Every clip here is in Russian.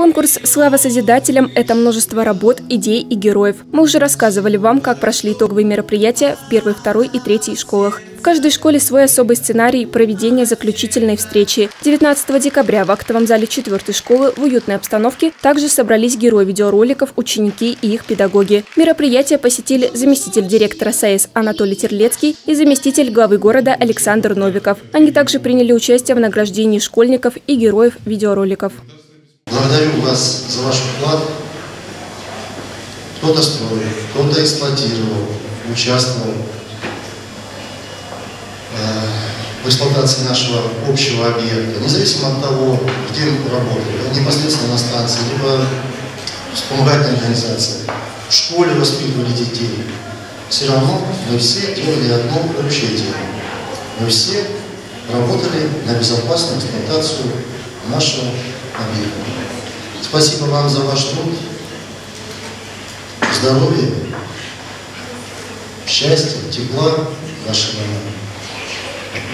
Конкурс «Слава Созидателям» – это множество работ, идей и героев. Мы уже рассказывали вам, как прошли итоговые мероприятия в первой, второй и третьей школах. В каждой школе свой особый сценарий проведения заключительной встречи. 19 декабря в актовом зале 4 школы в уютной обстановке также собрались герои видеороликов, ученики и их педагоги. Мероприятие посетили заместитель директора САЭС Анатолий Терлецкий и заместитель главы города Александр Новиков. Они также приняли участие в награждении школьников и героев видеороликов. Благодарю вас за ваш вклад. Кто-то строил, кто-то эксплуатировал, участвовал э, в эксплуатации нашего общего объекта, независимо от того, где мы работали, непосредственно на станции, либо вспомогательной организации, в школе воспитывали детей. Все равно мы все делали одно поручение. Мы все работали на безопасную эксплуатацию нашего объекта. Спасибо вам за ваш труд, здоровья, счастья, тепла нашего дома.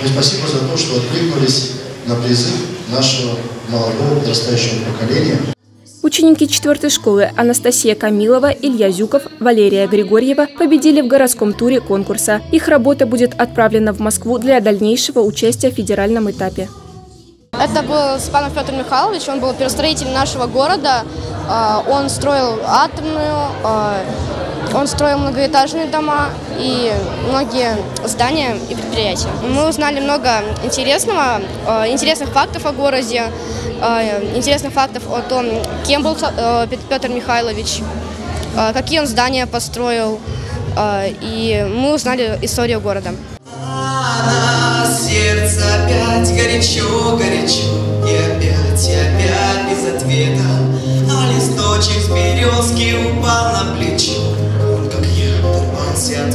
Ну и спасибо за то, что откликнулись на призыв нашего молодого подрастающего поколения. Ученики 4 школы Анастасия Камилова, Илья Зюков, Валерия Григорьева победили в городском туре конкурса. Их работа будет отправлена в Москву для дальнейшего участия в федеральном этапе. Это был Спанов Петр Михайлович, он был первостроитель нашего города. А, он строил атомную, а, он строил многоэтажные дома и многие здания и предприятия. Мы узнали много интересного, а, интересных фактов о городе, интересных фактов о том, кем был Петр Михайлович, какие он здания построил, и мы узнали историю города сердце опять горячо, горячо. И опять, и опять без ответа. А листочек с березки упал на плечо. Он, как я, оторвался от